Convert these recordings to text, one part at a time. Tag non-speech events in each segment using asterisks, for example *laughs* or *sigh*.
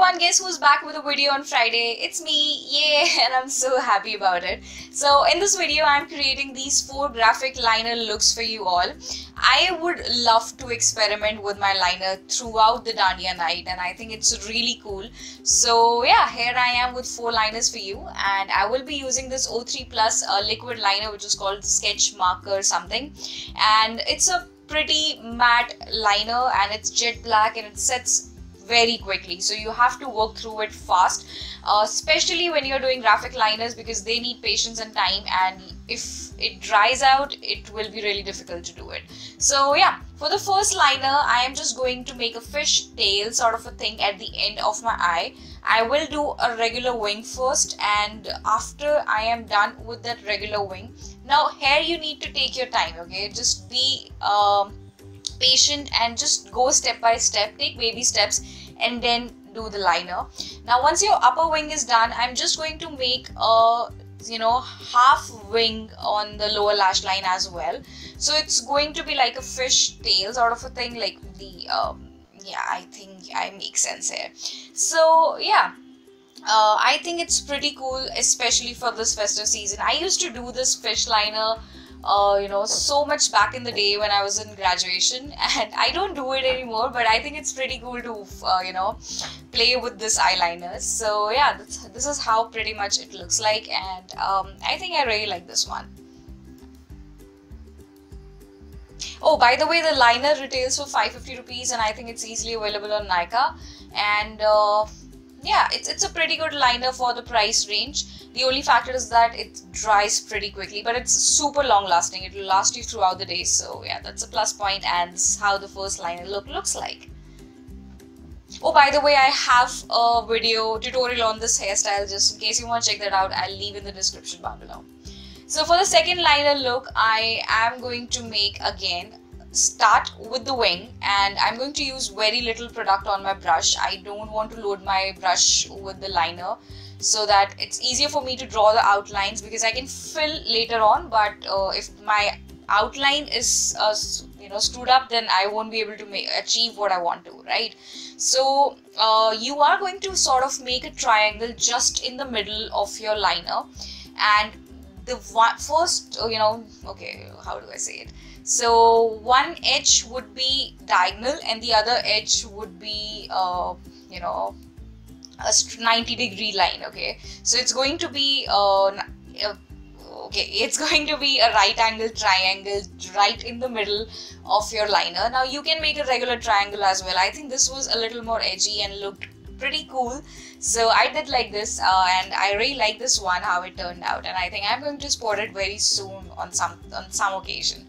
everyone, guess who's back with a video on Friday? It's me, yay, *laughs* and I'm so happy about it. So in this video, I'm creating these four graphic liner looks for you all. I would love to experiment with my liner throughout the Dandiya night and I think it's really cool. So yeah, here I am with four liners for you and I will be using this O3 Plus uh, liquid liner which is called Sketch Marker something and it's a pretty matte liner and it's jet black and it sets very quickly. So you have to work through it fast uh, especially when you're doing graphic liners because they need patience and time and if it dries out it will be really difficult to do it. So yeah for the first liner I am just going to make a fish tail sort of a thing at the end of my eye. I will do a regular wing first and after I am done with that regular wing now here you need to take your time okay? Just be um, patient and just go step by step take baby steps and then do the liner. Now once your upper wing is done i'm just going to make a you know half wing on the lower lash line as well. So it's going to be like a fish tail sort of a thing like the um, yeah i think i make sense here. So yeah uh, I think it's pretty cool, especially for this festive season. I used to do this fish liner uh, you know, so much back in the day when I was in graduation, *laughs* and I don't do it anymore. But I think it's pretty cool to, uh, you know, play with this eyeliner. So yeah, this, this is how pretty much it looks like, and um, I think I really like this one. Oh, by the way, the liner retails for 550 rupees, and I think it's easily available on Nykaa. And uh, yeah, it's it's a pretty good liner for the price range the only factor is that it dries pretty quickly, but it's super long lasting. It will last you throughout the day. So yeah, that's a plus point and this is how the first liner look looks like. Oh, by the way, I have a video tutorial on this hairstyle just in case you want to check that out. I'll leave in the description bar below. So for the second liner look, I am going to make again start with the wing and I'm going to use very little product on my brush. I don't want to load my brush with the liner so that it's easier for me to draw the outlines because I can fill later on but uh, if my outline is uh, you know screwed up then I won't be able to make, achieve what I want to right so uh, you are going to sort of make a triangle just in the middle of your liner and the first uh, you know okay how do I say it? So one edge would be diagonal and the other edge would be uh, you know a 90 degree line okay? So it's going to be uh, uh, okay *laughs* it's going to be a right angle triangle right in the middle of your liner. Now you can make a regular triangle as well. I think this was a little more edgy and looked pretty cool so i did like this uh, and i really like this one how it turned out and i think i'm going to spot it very soon on some on some occasion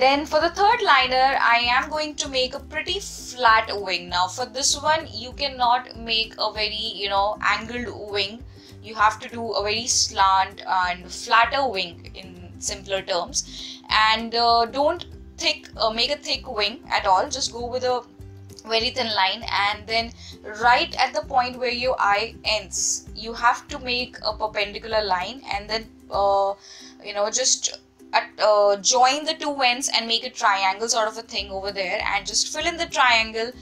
Then for the third liner, I am going to make a pretty flat wing. Now for this one, you cannot make a very, you know, angled wing. You have to do a very slant and flatter wing in simpler terms. And uh, don't thick, uh, make a thick wing at all. Just go with a very thin line and then right at the point where your eye ends, you have to make a perpendicular line and then, uh, you know, just at, uh, join the two ends and make a triangle sort of a thing over there and just fill in the triangle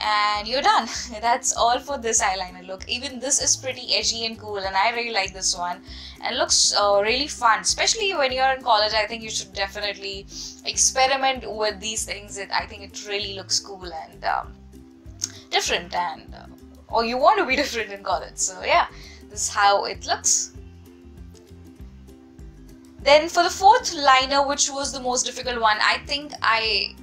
and you're done. *laughs* That's all for this eyeliner look. Even this is pretty edgy and cool and i really like this one. And looks uh, really fun especially when you're in college. I think you should definitely experiment with these things. It, i think it really looks cool and um, different and uh, or you want to be *laughs* different in college. So yeah this is how it looks. Then for the fourth liner, which was the most difficult one, I think I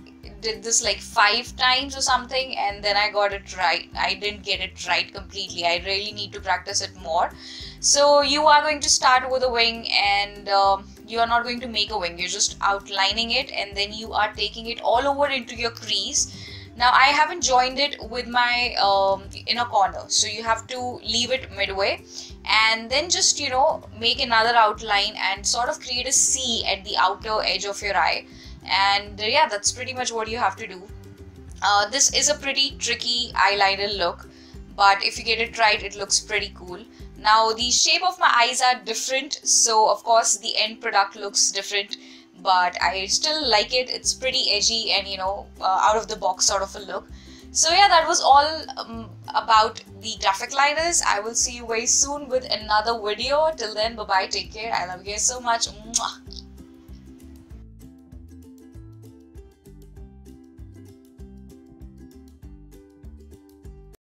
did this like five times or something and then I got it right. I didn't get it right completely. I really need to practice it more. So you are going to start with a wing and um, you are not going to make a wing. You're just outlining it and then you are taking it all over into your crease now I haven't joined it with my um, inner corner. So you have to leave it midway and then just, you know, make another outline and sort of create a C at the outer edge of your eye. And uh, yeah, that's pretty much what you have to do. Uh, this is a pretty tricky eyeliner look, but if you get it right, it looks pretty cool. Now the shape of my eyes are different, so of course the end product looks different but I still like it. It's pretty edgy and you know uh, out of the box sort of a look. so yeah that was all um, about the graphic liners i will see you very soon with another video till then bye bye take care i love you guys so much Mwah.